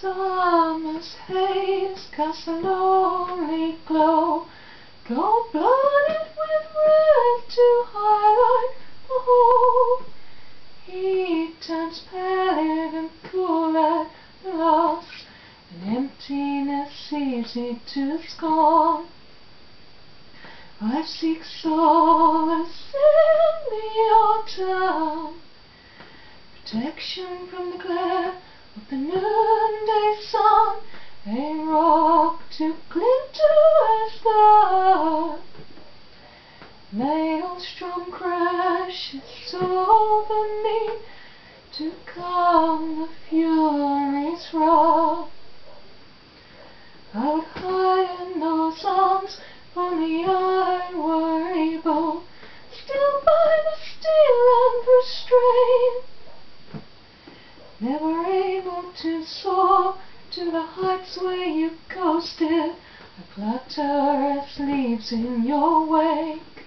summer's haze casts a lonely glow, gold-blooded with red to highlight the whole. He turns pallid and cool at the loss, and emptiness easy to scorn. I seek solace in the autumn, protection from the glare of the noonday sun, a rock to cling to as the maelstrom crashes over me to calm the wrath. I would hide in those arms, only I were able, Never able to soar to the heights where you coasted, I flutter as leaves in your wake.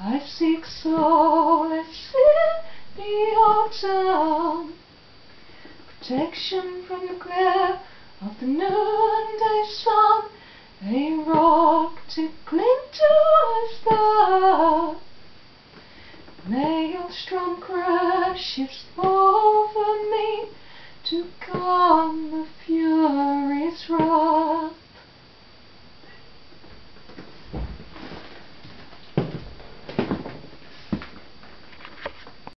I seek solace in the autumn, protection from the glare of the noonday maelstrom crashes over me